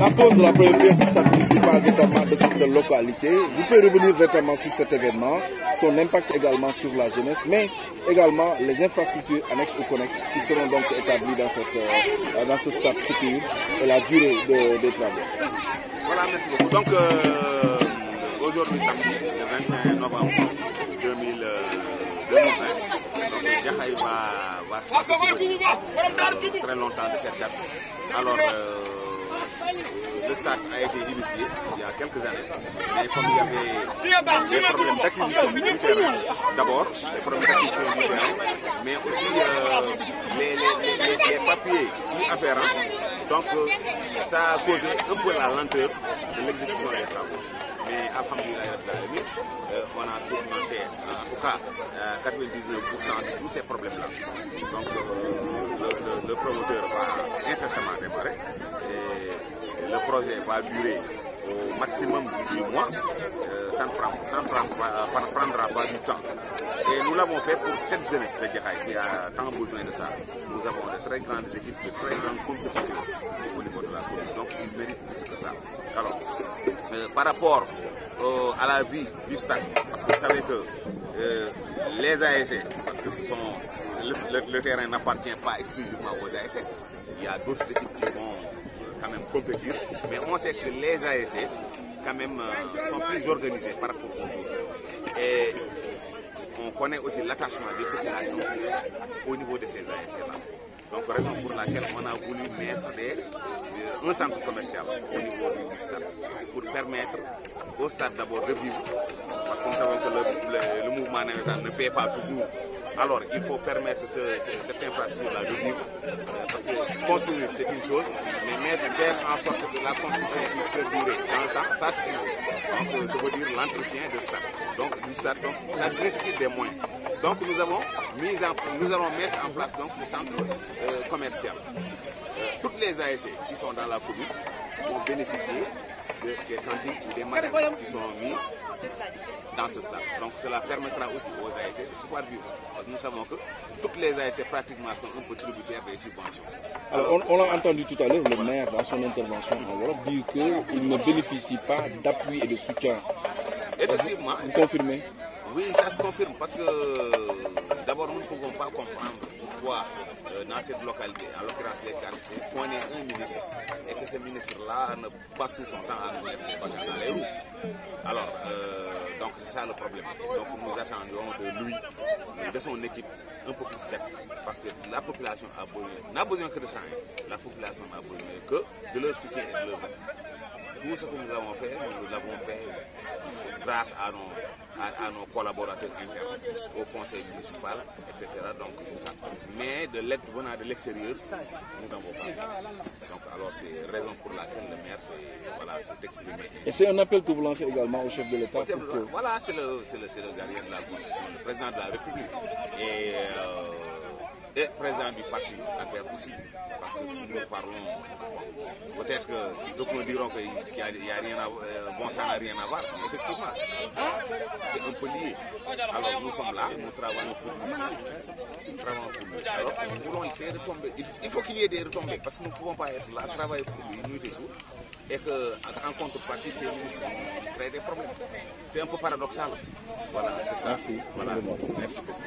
la cause de la première du stade municipal véritablement de cette localité. Vous pouvez revenir véritablement sur cet événement, son impact également sur la jeunesse, mais également les infrastructures annexes ou connexes qui seront donc établies dans, cette, euh, dans ce stade futur et la durée de- des travaux. Voilà, merci beaucoup. Donc, euh, aujourd'hui, samedi, le 21 novembre 2000, euh, 2020, donc, va, va se passer très longtemps de cette date. Alors, euh, le SAC a été initié il y a quelques années, mais il y avait des problèmes d'acquisition du terrain, d'abord, des problèmes d'acquisition du terrain, mais aussi euh, les, les- les- les- papiers afférents. Donc, euh, ça a causé un peu la lenteur de l'exécution des travaux. Mais Alhamdulillah, euh, on a surmonté en tout cas euh, 99% de tous ces problèmes-là. Donc le, le- promoteur va incessamment démarrer le projet va durer au maximum 18 mois. Euh, ça ne ça ne pas- prendra pas du temps. Et nous l'avons fait pour cette jeunesse de Djahaï qui a tant besoin de ça. Nous avons de très grandes équipes, de très grands compétiteurs ici au niveau de la commune. Donc ils méritent plus que ça. Alors, euh, par rapport euh, à la vie du stade, parce que vous savez que euh, les ASC, parce que ce sont, le, le- terrain n'appartient pas exclusivement aux ASC, il y a d'autres équipes qui vont euh, quand même compétir, mais on sait que les ASC quand même euh, sont plus organisés par rapport aux autres. Et on connaît aussi l'attachement des populations au niveau de ces ASC-là. Donc, raison pour laquelle on a voulu mettre des, des- un centre commercial au niveau du stade pour permettre au stade d'abord de vivre. Parce que nous savons que le, le- le mouvement ne paie pas toujours. Alors, il faut permettre ce- ce- cette infrastructure-là de vivre. Euh, Parce que construire, c'est une chose, mais mettre, faire en sorte que la construction puisse perdurer dans le temps, ça suffit. Donc, euh, je veux dire l'entretien de stade. Donc, du donc, ça nécessite des moyens. Donc, nous avons mis nous allons mettre en place donc ce centre euh, commercial. Toutes les ASC qui sont dans la commune vont bénéficier de- des cantines ou des magasins qui sont mis dans ce stade. Donc cela permettra aussi aux ASC de pouvoir vivre. Parce que nous savons que toutes les ASC pratiquement sont un peu tributaires des subventions. Alors, on, on l'a entendu tout à l'heure, le maire, dans son intervention en Wolof, dire qu'il ne bénéficie pas d'appui et de soutien. Effectivement, Vous confirmez? Oui, ça se confirme parce que pouvons pas comprendre pourquoi euh, dans cette localité, en l'occurrence les quartiers, qu'on ait un ministre et que ce ministre-là ne passe tout son temps à nous mettre dans les. Alors, euh, donc c'est ça le problème. Donc nous attendions de lui, de son équipe, un peu plus d'aide parce que la population a besoin, n'a besoin que de ça. hein. La population n'a besoin que de leur soutien et de leur aide. Tout ce que nous avons fait, nous l'avons fait grâce à nos, à, à nos collaborateurs internes, au conseil municipal, etc. Donc c'est ça. Mais de l'aide venant de l'extérieur, nous n'avons pas. Donc alors c'est raison pour laquelle le maire s'est voilà, exprimé. Et c'est un appel que vous lancez également au chef de l'État pour que... Voilà, c'est le, c'est le, le gardien de la Constitution, le président de la République. Et, euh, et président du parti APR aussi. Parce que si nous parlons, peut-être que d'autres diront qu'il n'y a, rien à euh, bon, ça n'a rien à voir. Mais effectivement, c'est un peu lié. Alors nous sommes là, nous travaillons pour lui. Nous travaillons pour lui. Alors nous voulons essayer de tomber. Il faut qu'il y ait des retombées parce que nous ne pouvons pas être là, travailler pour lui nuit et jour. Et qu'en contrepartie, ces ministres créent des problèmes. C'est un peu paradoxal. Voilà, c'est ça. Merci. Voilà. Merci. Merci beaucoup.